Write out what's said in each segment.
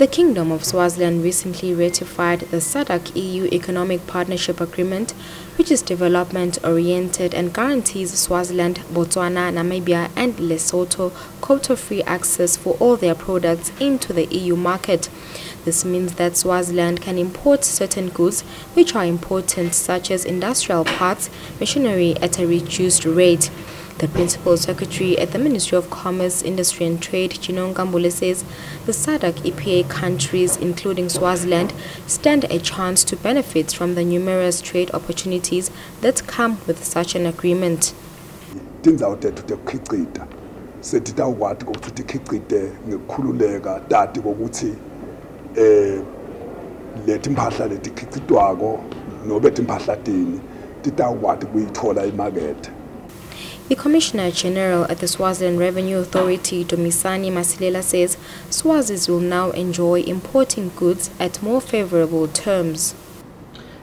The Kingdom of Swaziland recently ratified the SADC EU Economic Partnership Agreement, which is development oriented and guarantees Swaziland, Botswana, Namibia, and Lesotho quota free access for all their products into the EU market. This means that Swaziland can import certain goods which are important, such as industrial parts, machinery, at a reduced rate. The Principal Secretary at the Ministry of Commerce, Industry and Trade, Gino Nkambule, says the SADC EPA countries, including Swaziland, stand a chance to benefit from the numerous trade opportunities that come with such an agreement. tindzawo tekukhicita setitawukwati ukuthi tikhicite ngekukhululeka tati kokuthi eh leti mphahla letikhicitwako nobe timphahla tini titawukwati kuyitfola imakethe The Commissioner General at the Swaziland Revenue Authority, Dumisani Masilela, says Swazis will now enjoy importing goods at more favorable terms.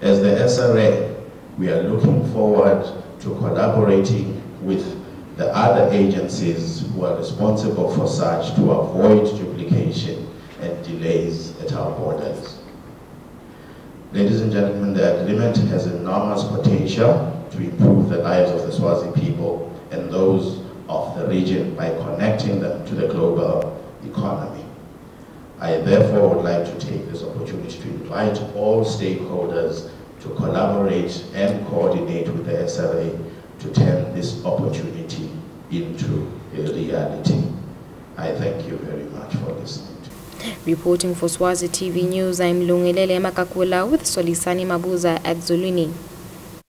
As the SRA, we are looking forward to collaborating with the other agencies who are responsible for such to avoid duplication and delays at our borders. Ladies and gentlemen, the agreement has enormous potential to improve the lives of the Swazi people and those of the region by connecting them to the global economy. I therefore would like to take this opportunity to invite all stakeholders to collaborate and coordinate with the SRA to turn this opportunity into a reality. I thank you very much for listening. Reporting for Swazi TV News, I'm Lungelele Makakula with Solisani Mabuza at Zuluni.